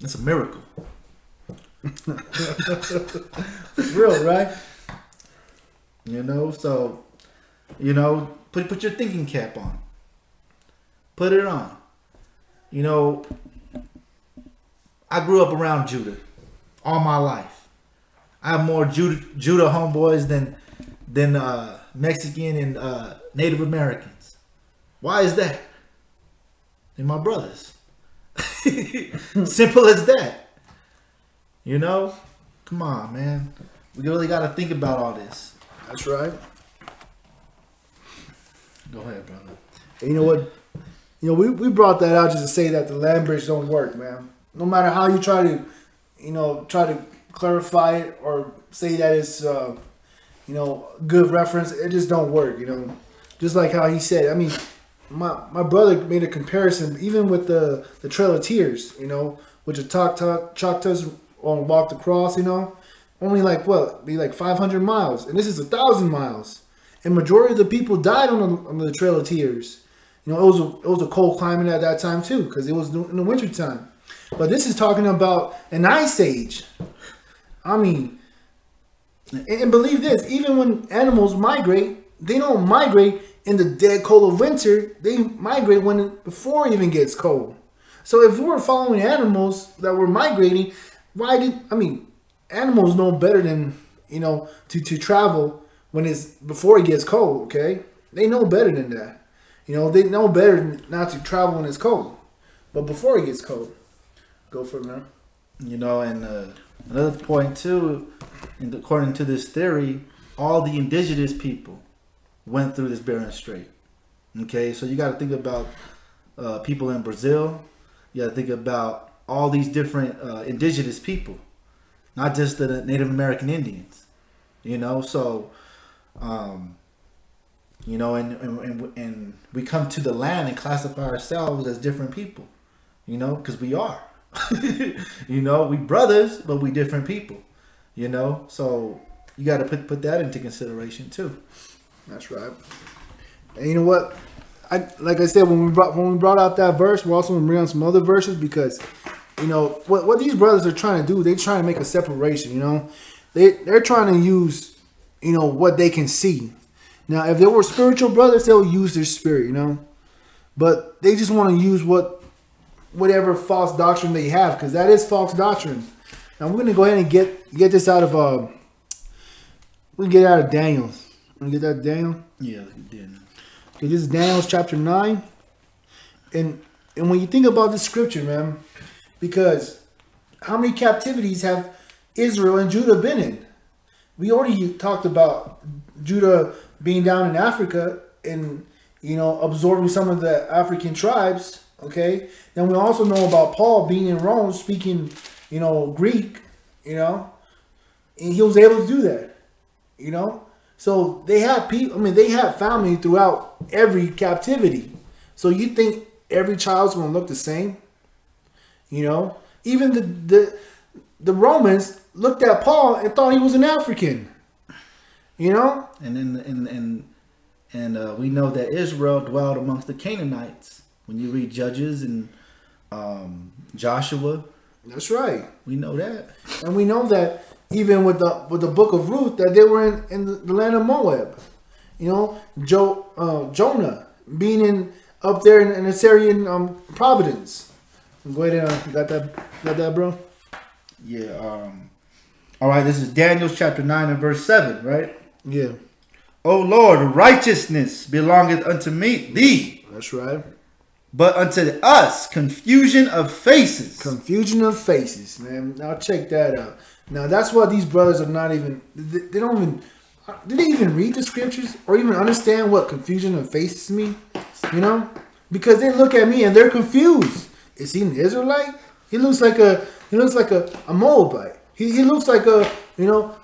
that's a miracle. Real, right? You know, so you know, put put your thinking cap on. Put it on. You know, I grew up around Judah all my life. I have more Judah, Judah homeboys than than uh, Mexican and uh, Native Americans. Why is that? They're my brothers. Simple as that. You know, come on, man. We really got to think about all this. That's right. Go ahead, brother. And you know what? You know, we, we brought that out just to say that the land bridge don't work, man. No matter how you try to, you know, try to clarify it or say that it's, uh, you know, good reference, it just don't work. You know, just like how he said. I mean, my my brother made a comparison even with the the Trail of Tears. You know, with the Choctaw Choctaws on walked across. You know, only like what be like 500 miles, and this is a thousand miles. And majority of the people died on the, on the Trail of Tears. You know, it was a, it was a cold climate at that time too, because it was in the winter time. But this is talking about an ice age. I mean, and believe this: even when animals migrate, they don't migrate in the dead cold of winter. They migrate when before it even gets cold. So if we were following animals that were migrating, why did I mean? Animals know better than you know to to travel when it's before it gets cold. Okay, they know better than that. You know they know better not to travel when it's cold, but before it gets cold, go for it. You know, and uh, another point too, according to this theory, all the indigenous people went through this Bering Strait. Okay, so you got to think about uh, people in Brazil. You got to think about all these different uh, indigenous people, not just the Native American Indians. You know, so um, you know, and, and and we come to the land and classify ourselves as different people. You know, because we are. you know, we brothers, but we different people. You know, so you got to put put that into consideration too. That's right. And you know what? I like I said when we brought when we brought out that verse, we're also gonna bring on some other verses because you know what what these brothers are trying to do. They're trying to make a separation. You know, they they're trying to use you know what they can see. Now, if they were spiritual brothers, they'll use their spirit. You know, but they just want to use what whatever false doctrine they have because that is false doctrine. Now we're gonna go ahead and get get this out of uh we get out of Daniel. Get that Daniel? Yeah, did. Okay, this is Daniel's chapter nine, and and when you think about this scripture, man, because how many captivities have Israel and Judah been in? We already talked about Judah being down in Africa and you know absorbing some of the African tribes. Okay, then we also know about Paul being in Rome, speaking you know Greek. You know, and he was able to do that. You know, so they have people. I mean, they have family throughout every captivity. So you think every child's going to look the same? You know, even the the the Romans looked at Paul and thought he was an African. You know, and then and and and uh, we know that Israel dwelled amongst the Canaanites. When you read Judges and um, Joshua, that's right. We know that, and we know that even with the with the book of Ruth that they were in, in the land of Moab. You know, jo, uh, Jonah being in up there in, in Assyrian um, Providence. Go ahead, uh, got that, got that, bro. Yeah. Um. All right. This is Daniel chapter nine and verse seven, right? Yeah. O Lord, righteousness belongeth unto me, thee. That's right. But unto us confusion of faces. Confusion of faces, man. Now check that out. Now that's why these brothers are not even. They don't even. Did they even read the scriptures or even understand what confusion faces mean? You know, because they look at me and they're confused. Is he an Israelite? He looks like a. He looks like a, a Moabite. He, he looks like a you know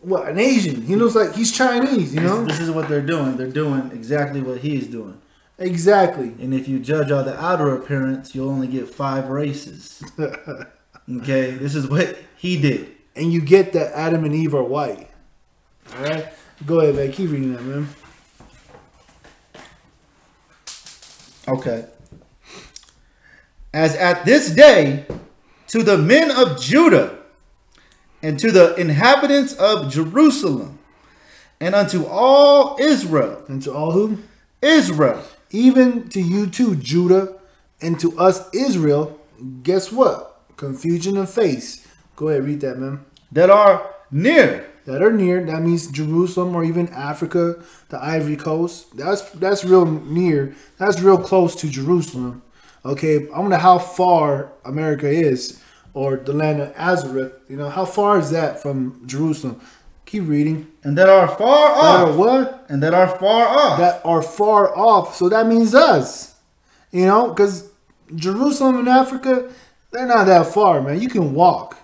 what an Asian. He looks like he's Chinese. You know. This, this is what they're doing. They're doing exactly what he's doing. Exactly. And if you judge all the outer appearance, you'll only get five races. okay, this is what he did. And you get that Adam and Eve are white. All right, go ahead, man. Keep reading that, man. Okay. As at this day, to the men of Judah and to the inhabitants of Jerusalem and unto all Israel. And to all who? Israel even to you too, Judah, and to us, Israel, guess what? Confusion of face. Go ahead, read that, man. That are near. That are near. That means Jerusalem or even Africa, the Ivory Coast. That's that's real near. That's real close to Jerusalem. Okay, I wonder how far America is, or the land of Arsareth. You know, how far is that from Jerusalem? Keep reading. And that are far off. That are what? And that are far off. That are far off. So that means us. You know, because Jerusalem and Africa, they're not that far, man. You can walk.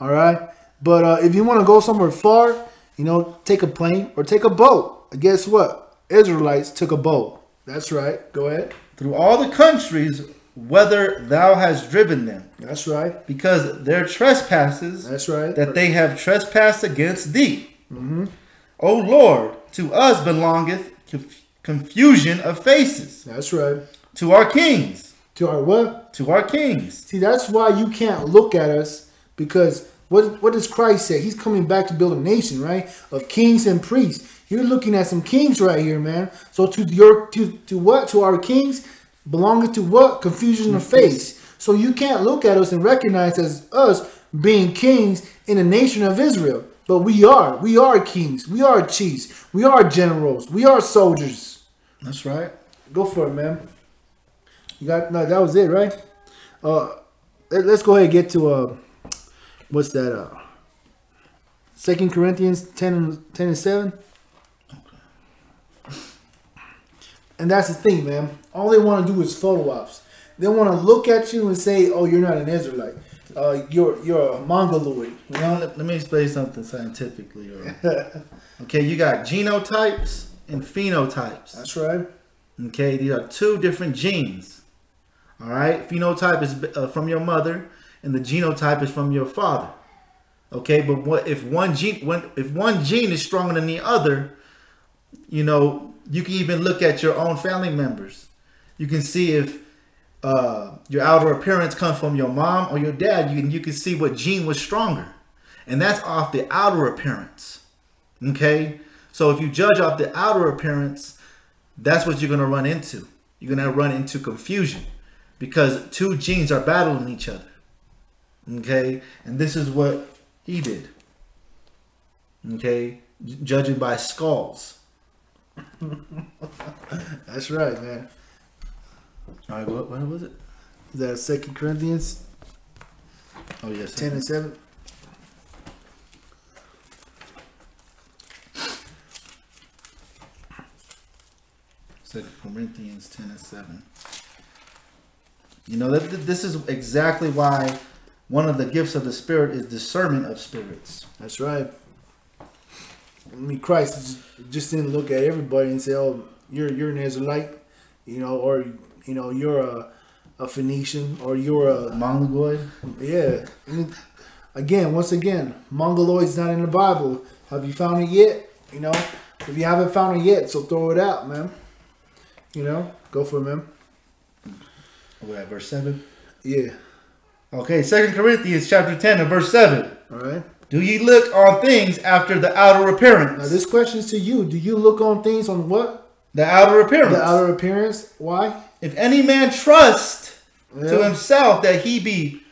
All right. But uh, if you want to go somewhere far, you know, take a plane or take a boat. Guess what? Israelites took a boat. That's right. Go ahead. Through all the countries whether thou hast driven them. That's right. Because their trespasses That's right. that they have trespassed against thee. Mm-hmm. O Lord, to us belongeth confusion of faces. That's right. To our kings To our what? To our kings. See, that's why you can't look at us because what what does Christ say? He's coming back to build a nation, right? Of kings and priests. You're looking at some kings right here, man. So to your to to what? To our kings belonging to what? Confusion of face. So you can't look at us and recognize as us being kings in the nation of Israel. But we are. We are kings. We are chiefs. We are generals. We are soldiers. That's right. Go for it, man. You got no. That was it, right? Uh, let, us go ahead and get to uh, what's that? Uh, Second Corinthians 10 and 10 and 7. And that's the thing, man. All they want to do is photo ops. They want to look at you and say, "Oh, you're not an Israelite. Uh, you're you're a Mongoloid." You know. Let, let me explain something scientifically. okay, you got genotypes and phenotypes. That's right. Okay, these are two different genes. All right, phenotype is uh, from your mother, and the genotype is from your father. Okay, but what if one gene when if one gene is stronger than the other, you know, you can even look at your own family members. You can see if uh, your outer appearance comes from your mom or your dad. You can you can see what gene was stronger, and that's off the outer appearance. Okay, so if you judge off the outer appearance, that's what you're gonna run into. You're gonna run into confusion because two genes are battling each other. Okay, and this is what he did. Okay, judging by skulls. That's right, man. All right, what, what was it? Is that Second Corinthians? Oh yes, ten and seven. Second Corinthians ten and seven. You know that this is exactly why one of the gifts of the Spirit is discernment of spirits. That's right. I mean, Christ just, didn't look at everybody and say, "Oh, you're you're an Israelite," you know, or you know, you're a a Phoenician or you're a Mongoloid. Yeah. Again, once again, Mongoloid's not in the Bible. Have you found it yet? You know, if you haven't found it yet, so throw it out, man. You know, go for it, man. We're at verse seven. Yeah. Okay, Second Corinthians chapter ten and verse seven. All right. Do ye look on things after the outer appearance? Now this question is to you. Do you look on things on what? The outer appearance. The outer appearance. Why? If any man trust yeah. to himself that he be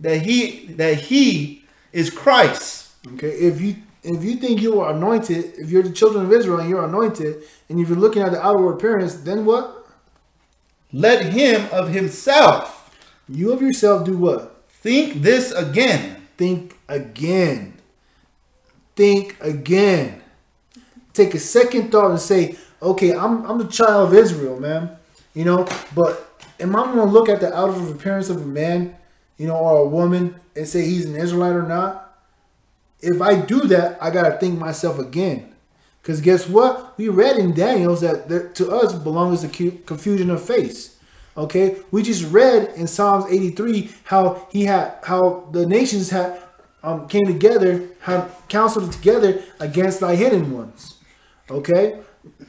that he that he is Christ. Okay. If you if you think you are anointed, if you're the children of Israel and you're anointed, and if you're looking at the outer appearance, then what? Let him of himself. You of yourself do what? Think this again think again. Think again. Take a second thought and say, okay, I'm, I'm the child of Israel, man. You know, but am I going to look at the outer appearance of a man, you know, or a woman and say he's an Israelite or not? If I do that, I got to think myself again. Because guess what? We read in Daniel's that there, to us belongs the confusion of face. Okay, we just read in Psalms 83 how he had how the nations had um, came together, had counseled together against thy hidden ones. Okay,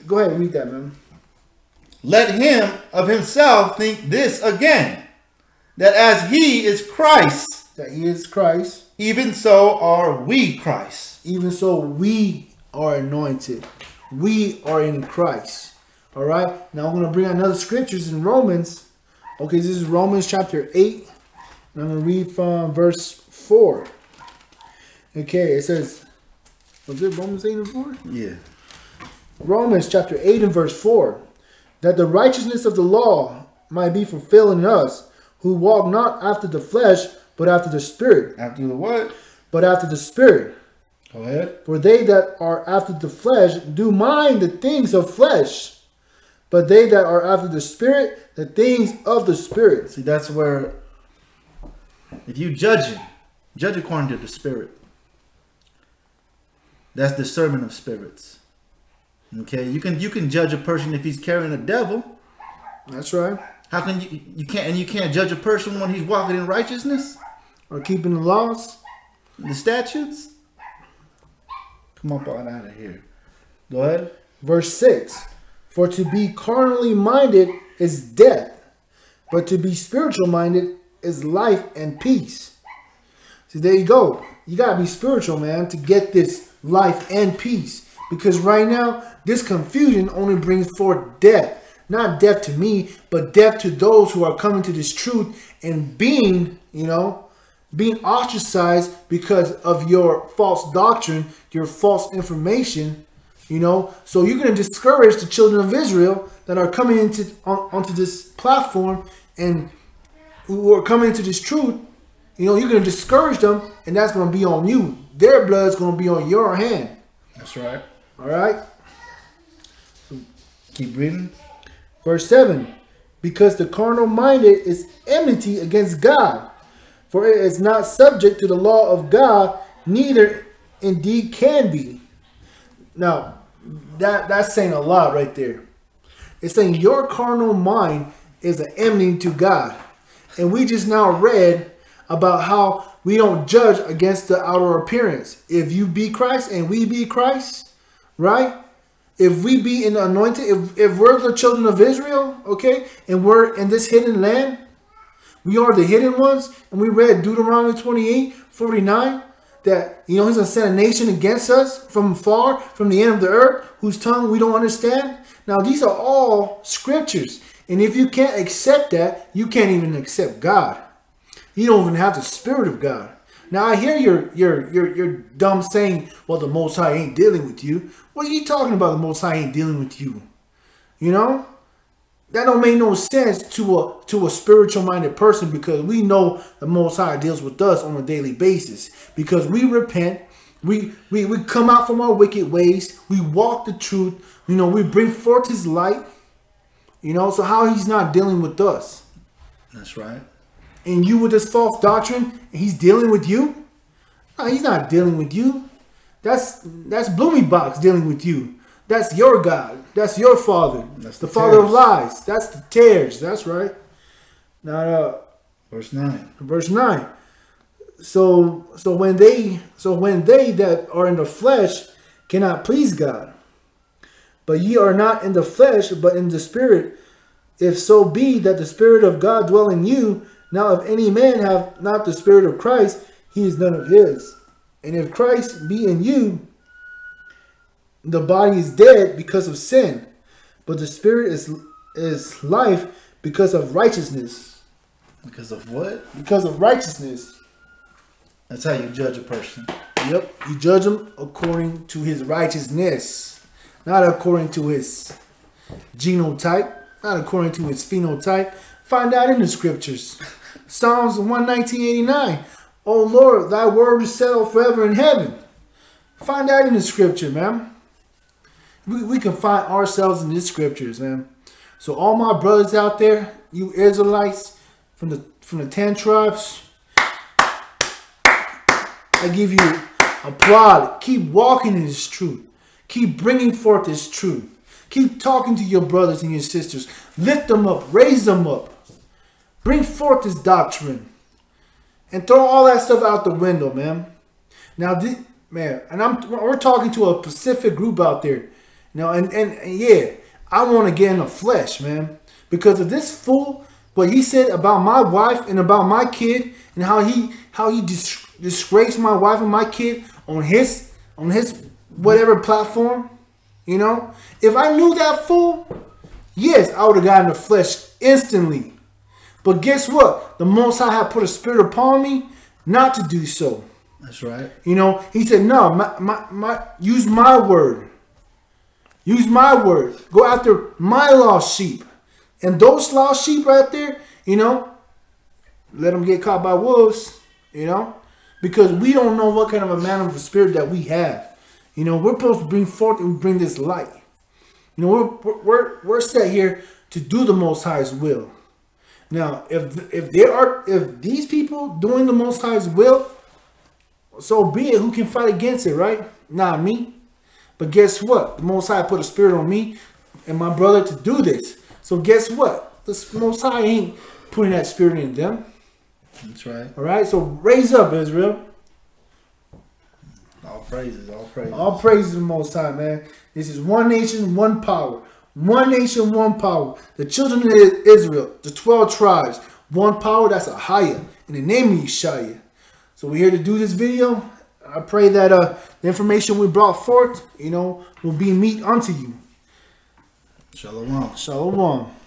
go ahead and read that, man. Let him of himself think this again, that as he is Christ, that he is Christ, even so are we Christ. Even so we are anointed. We are in Christ. All right. Now I'm going to bring another scriptures in Romans. Okay, this is Romans chapter 8. And I'm going to read from verse 4. Okay, it says, was it Romans 8 and 4? Yeah. Romans chapter 8 and verse 4. That the righteousness of the law might be fulfilled in us, who walk not after the flesh, but after the spirit. After the what? But after the spirit. Go ahead. For they that are after the flesh do mind the things of flesh but they that are after the Spirit, the things of the Spirit. See, that's where, if you judge it, judge according to the Spirit. That's discernment of spirits. Okay, you can you can judge a person if he's carrying a devil. That's right. How can you you can't and you can't judge a person when he's walking in righteousness or keeping the laws, the statutes? Come on out of here. Go ahead. Verse six. For to be carnally minded is death, But to be spiritual minded is life and peace. So there you go. You gotta be spiritual, man, to get this life and peace. Because right now, this confusion only brings forth death. Not death to me, but death to those who are coming to this truth and being, you know, being ostracized because of your false doctrine, your false information, you know. So you're going to discourage the children of Israel that are coming into on, onto this platform and who are coming into this truth. You know, you're going to discourage them, and that's going to be on you. Their blood's going to be on your hand. That's right. All right. Keep reading. Verse 7 Because the carnal minded is enmity against God, for it is not subject to the law of God, neither indeed can be. Now, that that's saying a lot right there. It's saying your carnal mind is an enemy to God. And we just now read about how we don't judge against the outer appearance. If you be Christ and we be Christ, right? If we be in the anointed, if, if we're the children of Israel, okay, and we're in this hidden land, we are the hidden ones. And we read Deuteronomy 28, 49, that, you know, he's to send a nation against us from far, from the end of the earth, whose tongue we don't understand. Now, these are all scriptures. And if you can't accept that, you can't even accept God. You don't even have the spirit of God. Now I hear your your your your dumb saying, well, the Most High ain't dealing with you. What are you talking about? The Most High ain't dealing with you. You know, that don't make no sense to a to a spiritual minded person because we know the Most High deals with us on a daily basis because we repent. We, we, we come out from our wicked ways. We walk the truth. You know, we bring forth his light. You know, so how he's not dealing with us. That's right. And you with this false doctrine, he's dealing with you? No, he's not dealing with you. That's that's Blumenbach dealing with you. That's your God. That's your father. That's the, the father of lies. That's the tears. That's right. Now uh Verse 9. verse 9 so so when they so when they that are in the flesh cannot please god but ye are not in the flesh but in the spirit if so be that the spirit of god dwell in you now if any man have not the spirit of christ he is none of his and if christ be in you the body is dead because of sin but the spirit is is life because of righteousness Because of what? because of righteousness That's how you judge a person. Yep, you judge him according to his righteousness, not according to his genotype, not according to his phenotype. Find out in the scriptures. Psalms 119.89. Oh Lord, thy word is settled forever in heaven. Find out in the scripture, man. We, we can find ourselves in the scriptures, man. So all my brothers out there, you Israelites from the from the ten tribes, I give you applaud. Keep walking in this truth. Keep bringing forth this truth. Keep talking to your brothers and your sisters. Lift them up. Raise them up. Bring forth this doctrine. And throw all that stuff out the window, man. Now, thi- man, and I'm we're talking to a specific group out there. You know, and, and, and yeah, I want to get in the flesh, man. Because of this fool, what he said about my wife and about my kid, and how he how he dis- disgraced my wife and my kid on his on his whatever platform, you know. If I knew that fool, yes, I would have gotten the flesh instantly. But guess what? The Most High had put a spirit upon me not to do so. That's right. You know, he said, no, my, my, my, use my word. Use my word. Go after my lost sheep. And those lost sheep right there, you know, let them get caught by wolves, you know, because we don't know what kind of a man of a spirit that we have. You know, we're supposed to bring forth and bring this light. You know, we're, we're, we're set here to do the Most High's will. Now, if if there are if these people doing the Most High's will, so be it. Who can fight against it, right? Not me. But guess what? The Most High put a spirit on me and my brother to do this. So guess what? The Most High ain't putting that spirit in them. That's right. All right. So raise up, Israel. All praises. All praises. All praise to the Most High, man. This is one nation, one power, One nation, one power. The children of Israel, the 12 tribes, one power, that's a higher. In the name of Yeshua. So we're here to do this video. I pray that uh, the information we brought forth, you know, will be meat unto you. Shalom. Shalom.